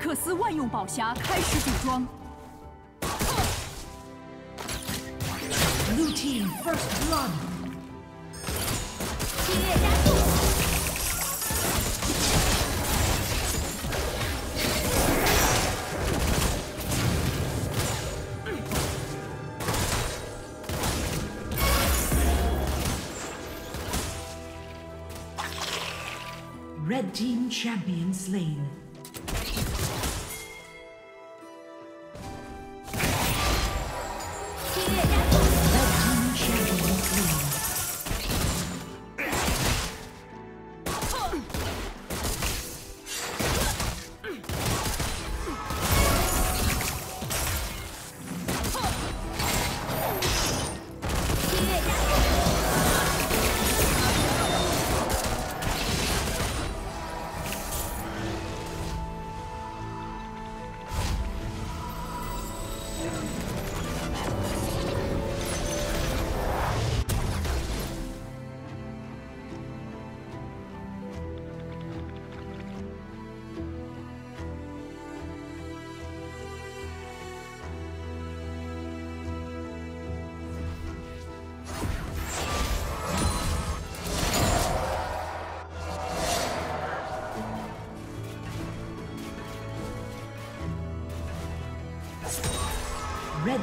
海克斯万用宝匣开始组装。Blue team first blood. 七月加速。Red team champion slain.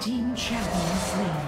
Team champion slain.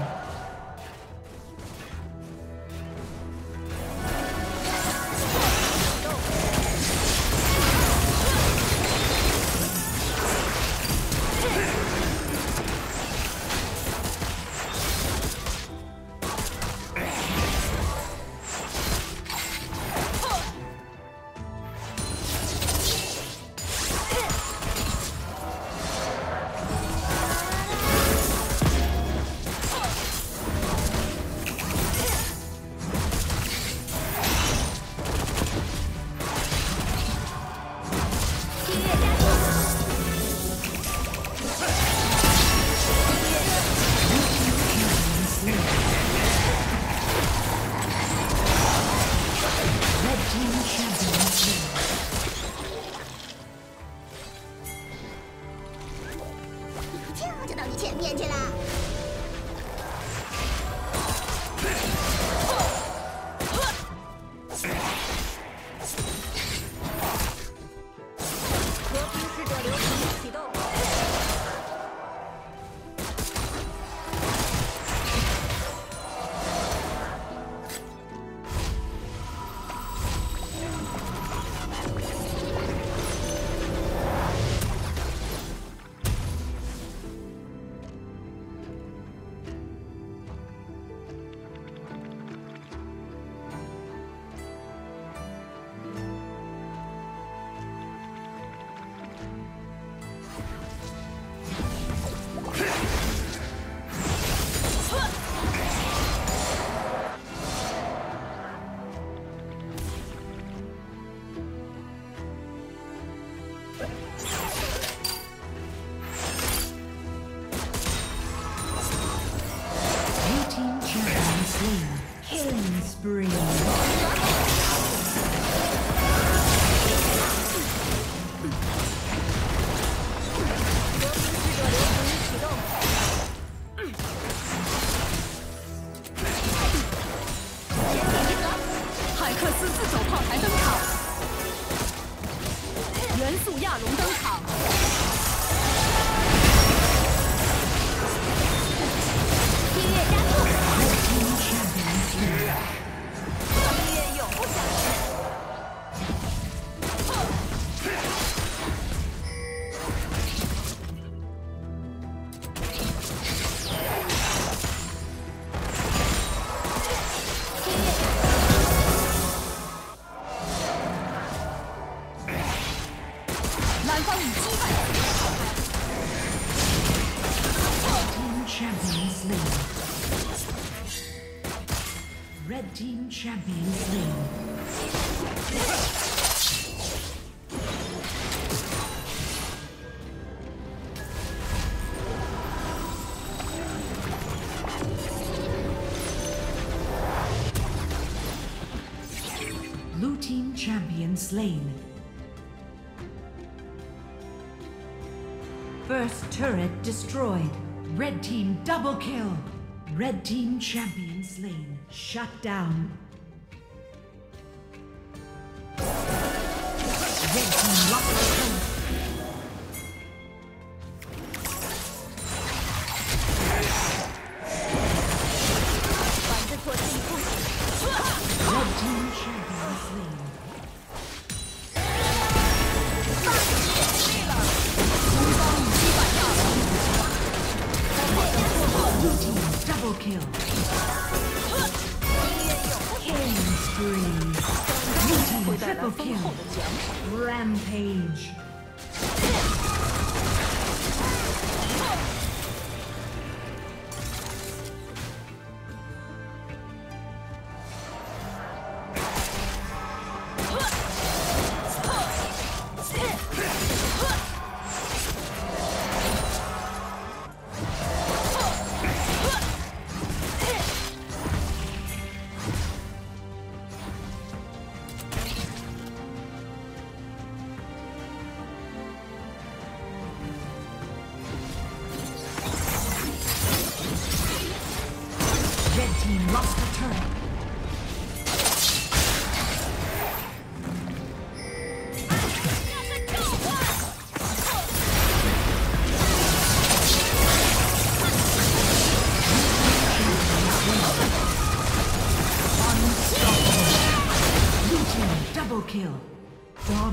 亚龙登场，champion slain. Blue team champion slain. First turret destroyed. Red team double kill. Red team champion slain. Shut down. Red team lost Rampage.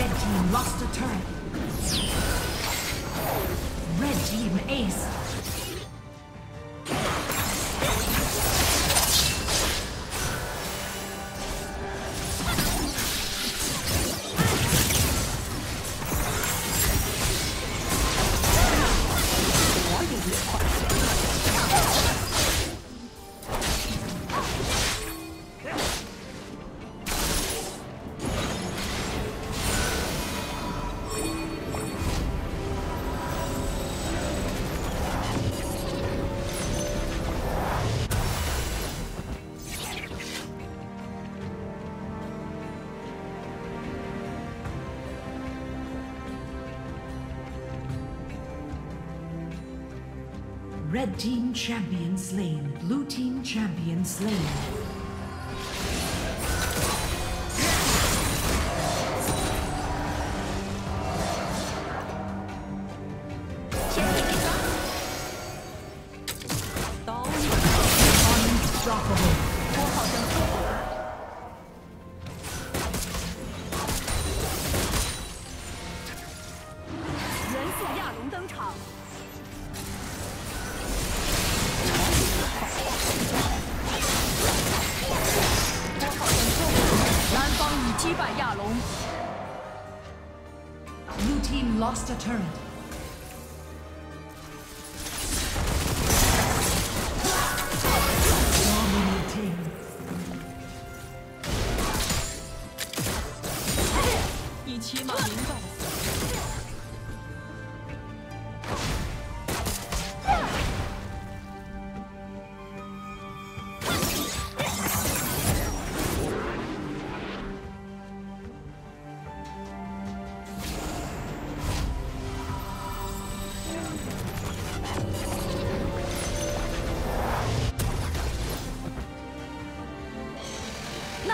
Red team lost a turret. Red team ace. Red team champion slain. Blue team champion slain.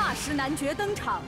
大师男爵登场。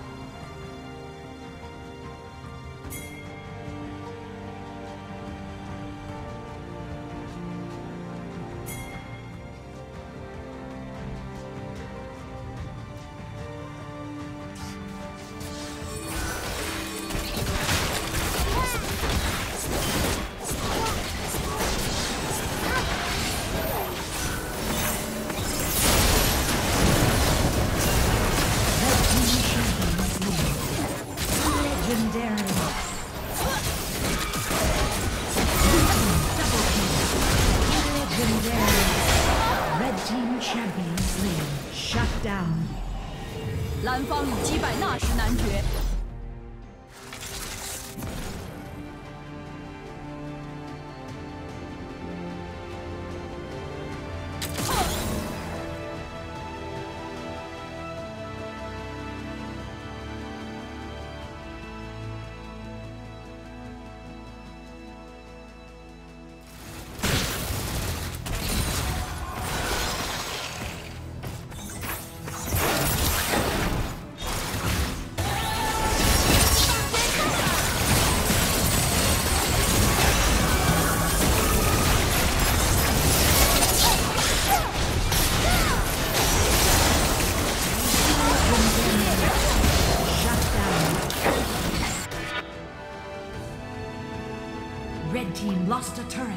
Red team lost a turret.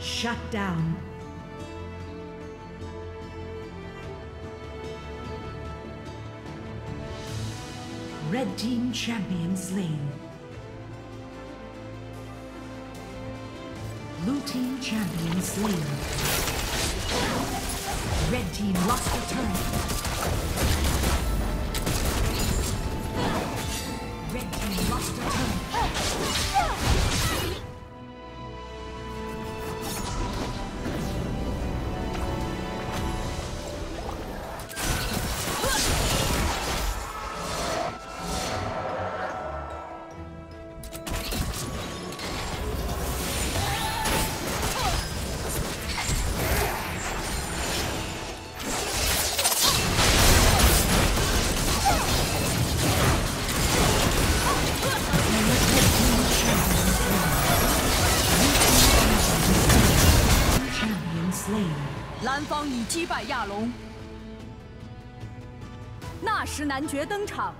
Shut down. Red team champion slain. Blue team champion slain. Red team lost a turret. 南方已击败亚龙。纳什男爵登场。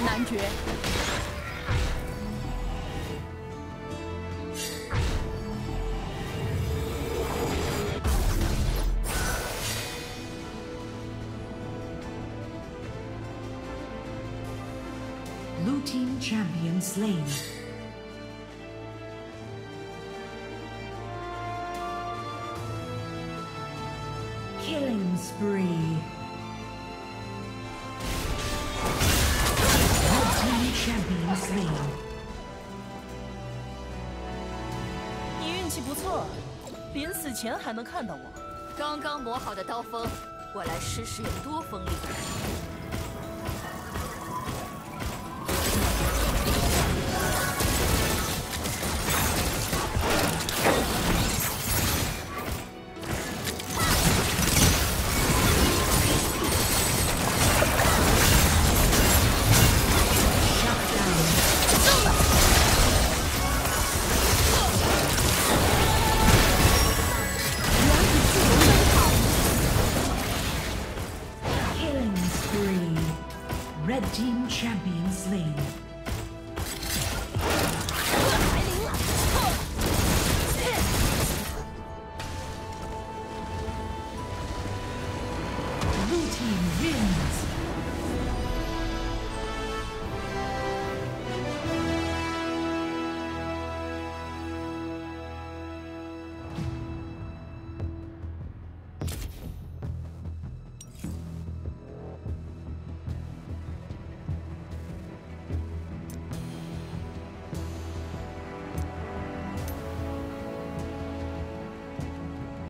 击败纳什男爵。 Blue team champion slain. Killing spree. 错，临死前还能看到我。刚刚磨好的刀锋，我来试试有多锋利。Team wins.